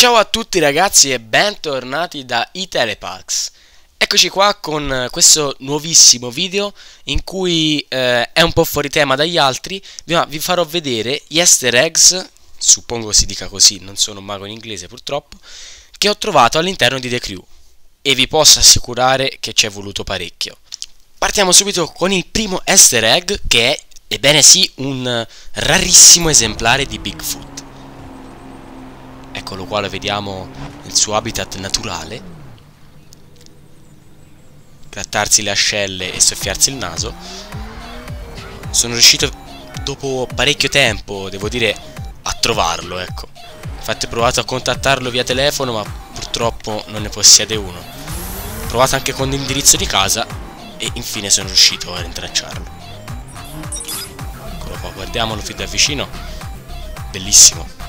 Ciao a tutti ragazzi e bentornati da iTelepax Eccoci qua con questo nuovissimo video in cui eh, è un po' fuori tema dagli altri ma vi farò vedere gli easter eggs, suppongo si dica così, non sono un mago in inglese purtroppo che ho trovato all'interno di The Crew. E vi posso assicurare che ci è voluto parecchio. Partiamo subito con il primo easter egg che è, ebbene sì, un rarissimo esemplare di Bigfoot eccolo qua lo vediamo nel suo habitat naturale grattarsi le ascelle e soffiarsi il naso. Sono riuscito dopo parecchio tempo devo dire a trovarlo ecco. Infatti ho provato a contattarlo via telefono ma purtroppo non ne possiede uno. Ho provato anche con l'indirizzo di casa e infine sono riuscito a rintracciarlo. Eccolo qua guardiamolo più da vicino. Bellissimo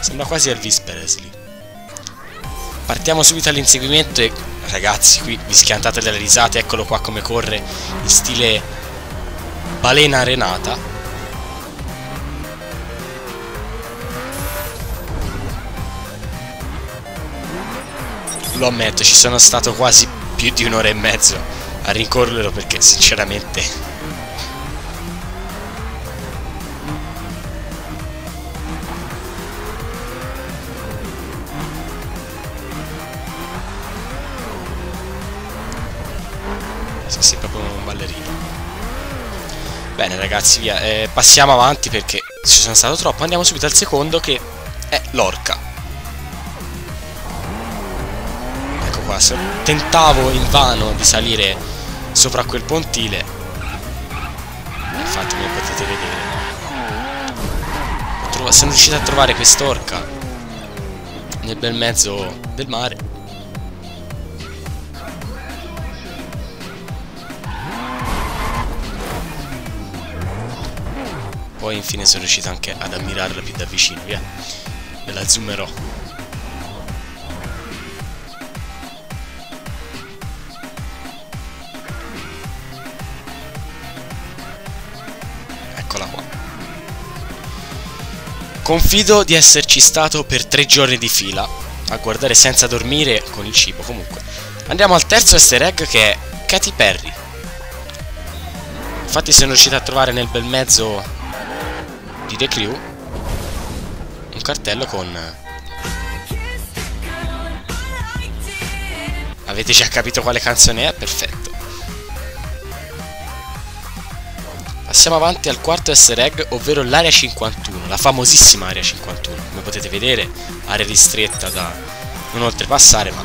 Sembra quasi Elvis Presley. Partiamo subito all'inseguimento e ragazzi qui vi schiantate dalle risate, eccolo qua come corre in stile balena arenata. Lo ammetto, ci sono stato quasi più di un'ora e mezzo a rincorrerlo perché sinceramente Bene ragazzi, via. Eh, passiamo avanti perché ci sono stato troppo. Andiamo subito al secondo che è l'orca. Ecco qua, tentavo in vano di salire sopra quel pontile. Infatti come potete vedere. Sono riuscito a trovare quest'orca nel bel mezzo del mare. Poi infine sono riuscito anche ad ammirarla più da vicino, via. Ve la zoomerò. Eccola qua. Confido di esserci stato per tre giorni di fila, a guardare senza dormire con il cibo, comunque. Andiamo al terzo easter egg che è Katy Perry. Infatti sono riuscito a trovare nel bel mezzo di The Crew un cartello con avete già capito quale canzone è? perfetto. Passiamo avanti al quarto easter egg ovvero l'area 51 la famosissima area 51 come potete vedere area ristretta da non oltrepassare ma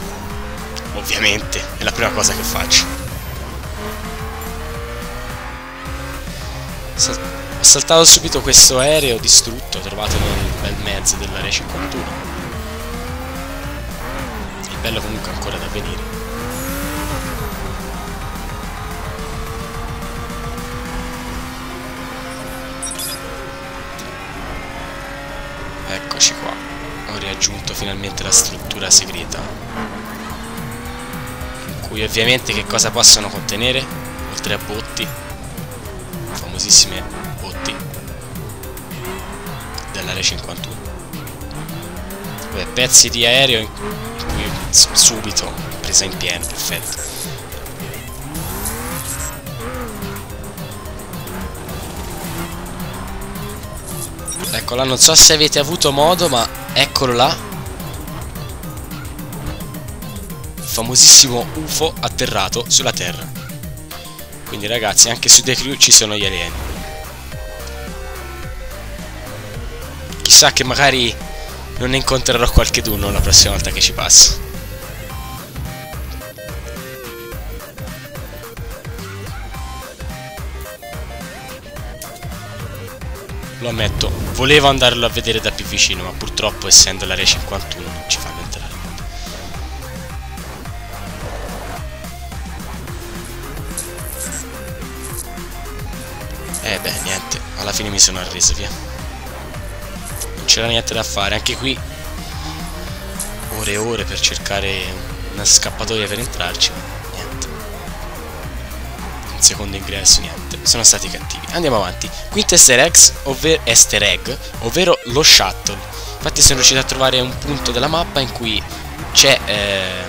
ovviamente è la prima cosa che faccio Saltato subito questo aereo distrutto trovato nel bel mezzo dell'area 51. Il bello comunque ancora da venire. Eccoci qua. Ho riaggiunto finalmente la struttura segreta. In cui ovviamente che cosa possono contenere? Oltre a botti. Famosissime dell'area 51 Beh, pezzi di aereo in cui subito presa in pieno perfetto. Ecco là non so se avete avuto modo ma eccolo là. Il famosissimo UFO atterrato sulla terra quindi ragazzi anche su The Crew ci sono gli alieni chissà che magari non ne incontrerò qualche d'uno la prossima volta che ci passo. Lo ammetto, volevo andarlo a vedere da più vicino, ma purtroppo essendo l'area 51 non ci fanno entrare. Alla fine mi sono arreso via. C'era niente da fare. Anche qui ore e ore per cercare una scappatoia per entrarci niente. Un secondo ingresso niente. Sono stati cattivi. Andiamo avanti. Quinto easter ovvero easter egg ovvero lo shuttle. Infatti sono riuscito a trovare un punto della mappa in cui c'è eh,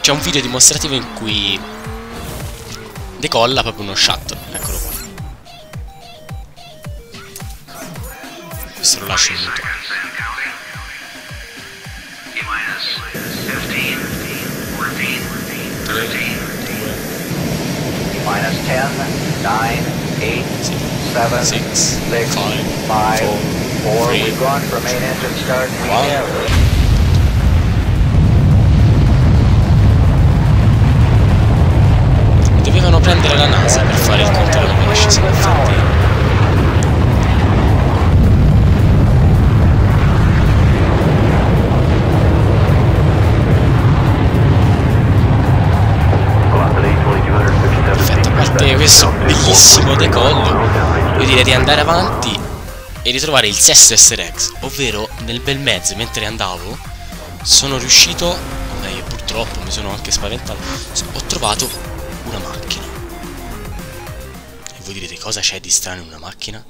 c'è un video dimostrativo in cui decolla proprio uno shuttle. Eccolo qua. z Russian. Minus 10, 9, 8, seven, six, six, five, five, four, four. Three, We've gone from one. Questo bellissimo decollo, io direi di andare avanti e ritrovare il sesto eggs, ovvero nel bel mezzo, mentre andavo, sono riuscito, meglio purtroppo mi sono anche spaventato, ho trovato una macchina. E voi direte cosa c'è di strano in una macchina?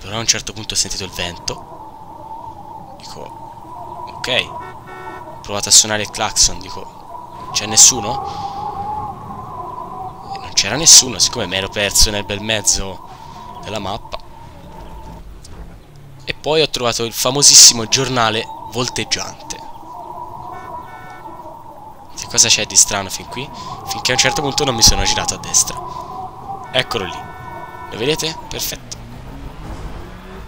Però a un certo punto ho sentito il vento, dico, ok, ho provato a suonare il clacson, dico, c'è nessuno? C'era nessuno, siccome mi ero perso nel bel mezzo della mappa. E poi ho trovato il famosissimo giornale volteggiante. Che cosa c'è di strano fin qui? Finché a un certo punto non mi sono girato a destra. Eccolo lì. Lo vedete? Perfetto.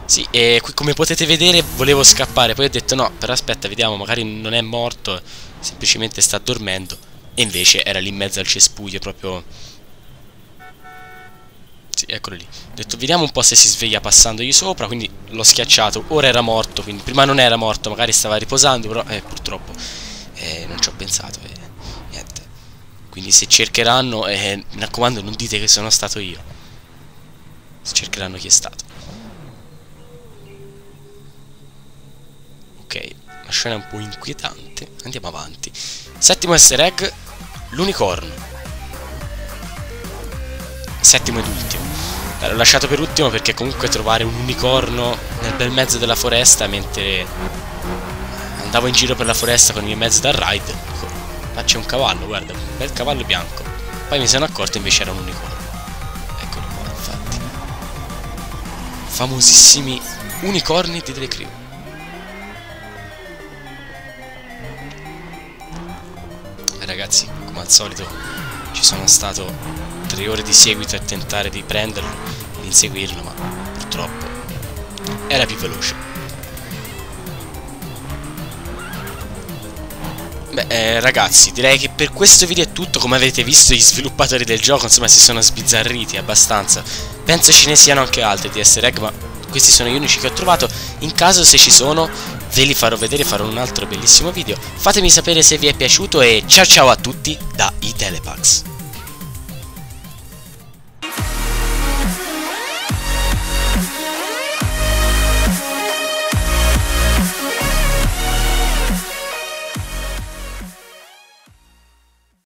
Sì, e qui come potete vedere volevo scappare, poi ho detto no, però aspetta, vediamo, magari non è morto, semplicemente sta dormendo. E invece era lì in mezzo al cespuglio, proprio... Sì, eccolo lì. Ho detto, vediamo un po' se si sveglia passandogli sopra, quindi l'ho schiacciato. Ora era morto, quindi prima non era morto, magari stava riposando, però eh, purtroppo eh, non ci ho pensato e niente. Quindi se cercheranno, eh, mi raccomando, non dite che sono stato io. Se cercheranno chi è stato. Ok, la scena è un po' inquietante. Andiamo avanti. Settimo easter egg, l'unicorno. Settimo ed ultimo. L'ho lasciato per ultimo perché comunque trovare un unicorno nel bel mezzo della foresta mentre andavo in giro per la foresta con il mio mezzo da ride. Là c'è un cavallo, guarda, un bel cavallo bianco. Poi mi sono accorto invece era un unicorno. Eccolo qua, infatti. Famosissimi unicorni di Dre Crew. Eh, ragazzi, come al solito ci sono stato tre ore di seguito a tentare di prenderlo, di inseguirlo, ma purtroppo era più veloce. Beh, eh, ragazzi, direi che per questo video è tutto. Come avete visto, gli sviluppatori del gioco, insomma, si sono sbizzarriti abbastanza. Penso ce ne siano anche altri di easter egg, ma questi sono gli unici che ho trovato. In caso se ci sono, ve li farò vedere, farò un altro bellissimo video. Fatemi sapere se vi è piaciuto e ciao ciao a tutti da bucks.